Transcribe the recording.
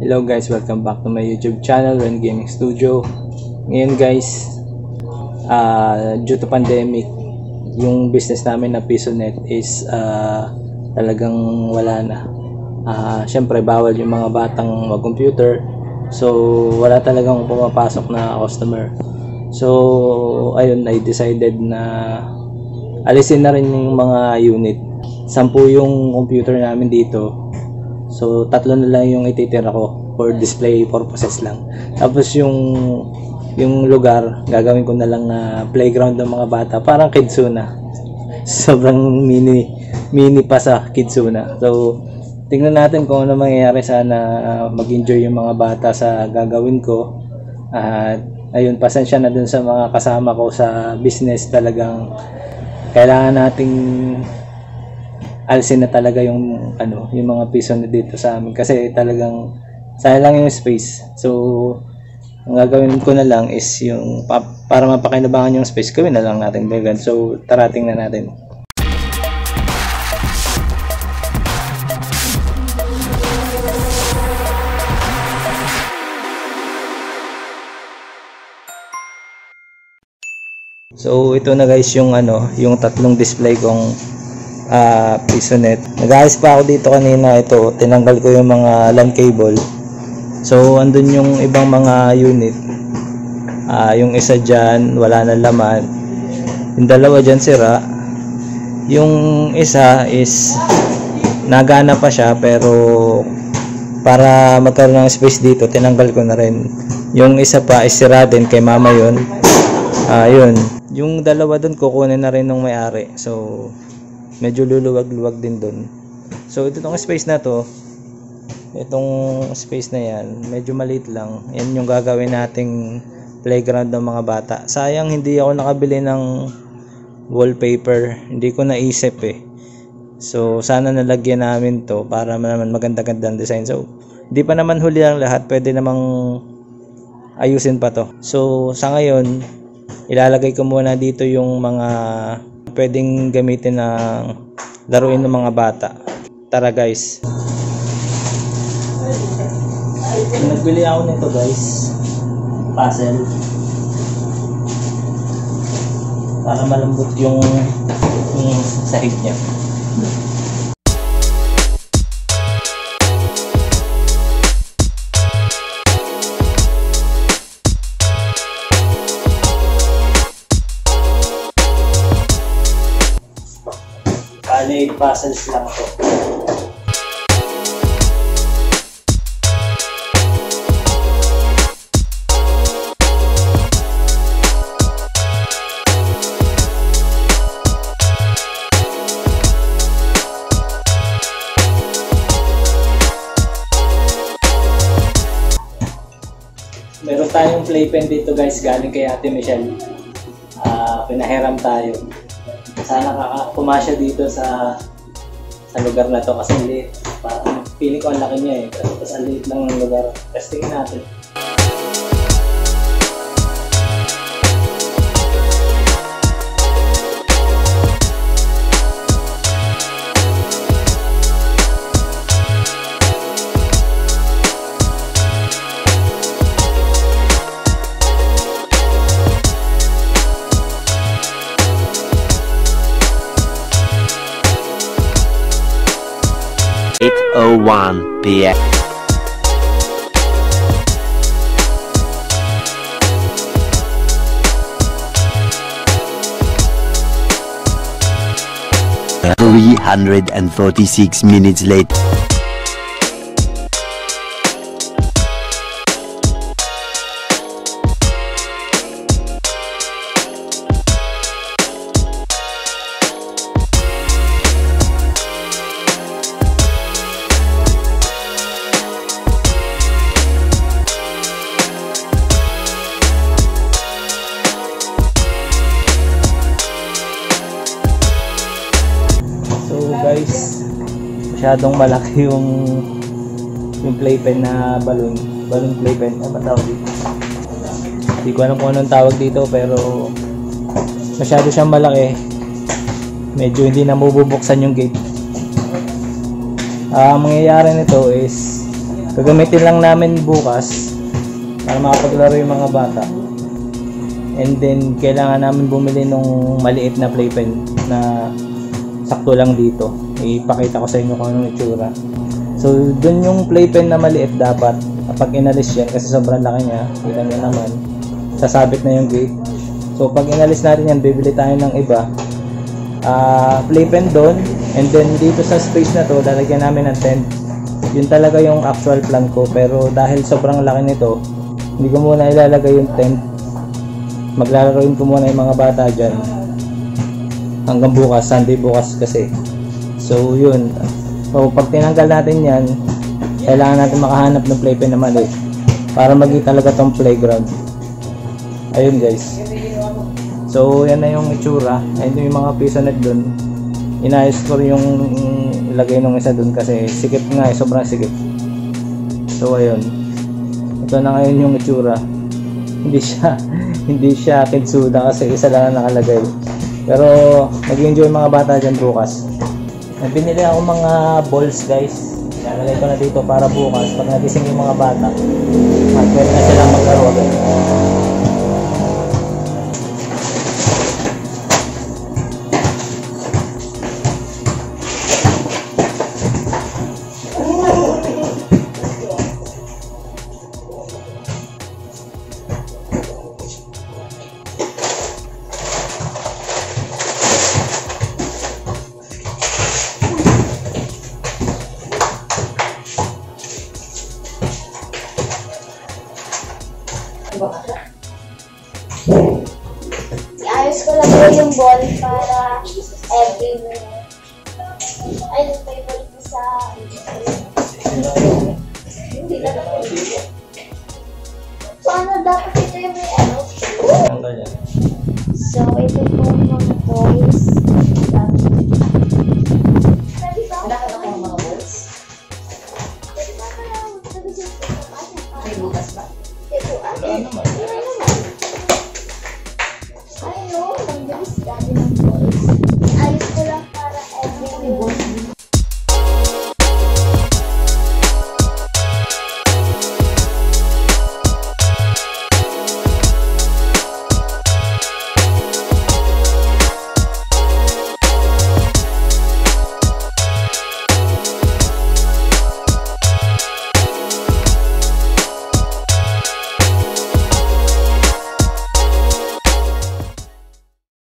Hello guys, welcome back to my YouTube channel, Ren Gaming Studio. Ngayon guys, uh, due to pandemic, yung business namin na PisoNet is uh, talagang wala na. Uh, Siyempre, bawal yung mga batang mag-computer. So, wala talagang pumapasok na customer. So, ayun, I decided na alisin na rin yung mga unit. Sampu yung computer namin dito So, tatlo na lang yung ititira ko for display purposes lang. Tapos yung yung lugar, gagawin ko na lang na playground ng mga bata. Parang Kidsuna. Sobrang mini mini pa sa Kidsuna. So, tingnan natin kung ano mangyayari sana uh, mag-enjoy yung mga bata sa gagawin ko. At uh, ayun, pasensya na dun sa mga kasama ko sa business talagang kailangan nating alisin na talaga yung ano, yung mga piso na dito sa amin kasi talagang sayang lang yung space. So ang gagawin ko na lang is yung pa, para mapakinabangan yung space, gawin na lang natin vegan. So tara tingnan natin. So ito na guys yung ano, yung tatlong display kong uh, pisonet. Nag-ayos pa ako dito kanina. Ito, tinanggal ko yung mga LAN cable. So, andun yung ibang mga unit. Uh, yung isa dyan, wala na laman. Yung dalawa dyan sira. Yung isa is nagana pa siya pero para magkaroon ng space dito, tinanggal ko na rin. Yung isa pa is sira din kay mama yun. Uh, yun. Yung dalawa dun kukunin na rin ng may-ari. So, medyo luluwag-luwag din doon. So ito tong space na to, itong space na yan, medyo maliit lang. Yan yung gagawin nating playground ng mga bata. Sayang hindi ako nakabili ng wallpaper. Hindi ko naisip eh. So sana nalagyan namin to para naman maganda-gandang design. So hindi pa naman huli ang lahat. Pwede namang ayusin pa to. So sa ngayon, ilalagay ko muna dito yung mga pwedeng gamitin ng laruin ng mga bata. Tara guys. Nagbili ako nito guys. Puzzle. Para malambot yung, yung sahig niya. Puzzles lang to. Meron tayong playpen dito guys galing kay Ate Michelle. Uh, pinahiram tayo sana kakakumasya dito sa sa lugar na to kasi liit. Parang feeling ko ang laki niya eh. Tapos ang liit lang ng lugar. Testingin natin. 8.01 p.m. Three hundred and forty-six minutes later. Guys. Masyadong malaki yung yung playpen na balloon. Balloon playpen ano ba tawag dito? Hindi ko alam kung anong tawag dito pero masyado siyang malaki. Medyo hindi na mabubuksan yung gate. Uh, ang mangyayari nito is Gagamitin lang namin bukas para makapaglaro yung mga bata. And then, kailangan namin bumili nung maliit na playpen na sakto lang dito. Ipakita ko sa inyo kung anong itsura. So, dun yung playpen na maliit dapat kapag inalis yan kasi sobrang laki niya, kita niyo naman, sasabit na yung gate. So, pag inalis natin yan, bibili tayo ng iba. Ah, playpen doon, and then dito sa space na to, lalagyan namin ng tent. Yun talaga yung actual plan ko, pero dahil sobrang laki nito, hindi ko muna ilalagay yung tent. Maglalaroin ko muna yung mga bata dyan. Hanggang bukas, Sunday bukas kasi. So, yun. So, pag tinanggal natin yan, kailangan natin makahanap ng playpen na mali para maging talaga tong playground. Ayun guys. So, yan na yung itsura. Ayun yung mga piso net dun. Inayos ko yung ilagay nung isa dun kasi sikip nga eh, sobrang sikip. So, ayun. Ito na ngayon yung itsura. Hindi siya, hindi siya kidsuda kasi isa lang ang nakalagay. Pero, mag-enjoy mga bata dyan bukas. Binili ako mga balls guys. Lalagay ko na dito para bukas pag nagising yung mga bata. Mag-pwede na silang maglaro agad. Ay, yung favorite ko sa... Hindi na So, ano, dapat ito yung may ano? Yan. So, ito po mga toys.